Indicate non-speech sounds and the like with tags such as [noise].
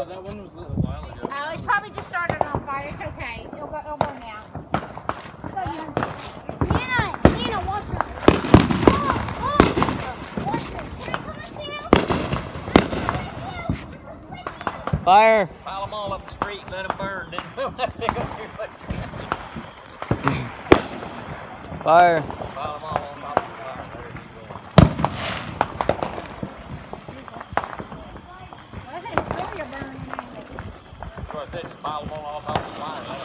Oh, that one was a little while ago. Oh, it's probably just started on fire. It's okay. It'll go, it'll burn now. Nina, Nina, watch her. Fire! Pile them all up the street and let them burn. [laughs] Fire! That's my one off.